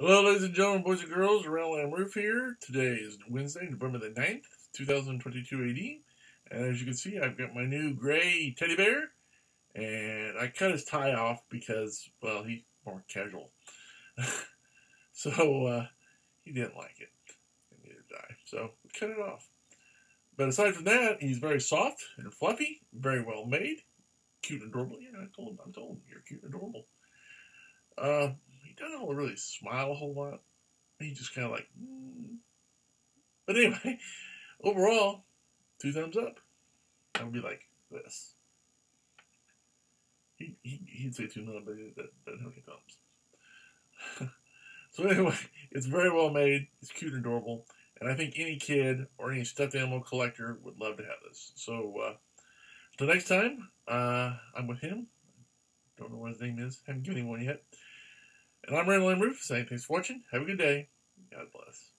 Hello, ladies and gentlemen, boys and girls. Lamb Rueff here. Today is Wednesday, November the 9th, 2022 AD. And as you can see, I've got my new gray teddy bear. And I cut his tie off because, well, he's more casual. so, uh, he didn't like it. And neither did I. So, we cut it off. But aside from that, he's very soft and fluffy, very well made, cute and adorable. Yeah, I told him, I told him, you're cute and adorable. Uh, he doesn't really smile a whole lot. He just kind of like, mm. but anyway, overall, two thumbs up. I would be like this. He, he, he'd say two thumbs, but any thumbs. so anyway, it's very well made. It's cute and adorable. And I think any kid or any stuffed animal collector would love to have this. So, uh, until next time, uh, I'm with him. Don't know what his name is. Haven't given him one yet. And I'm Randall M. Saying thanks for watching. Have a good day. God bless.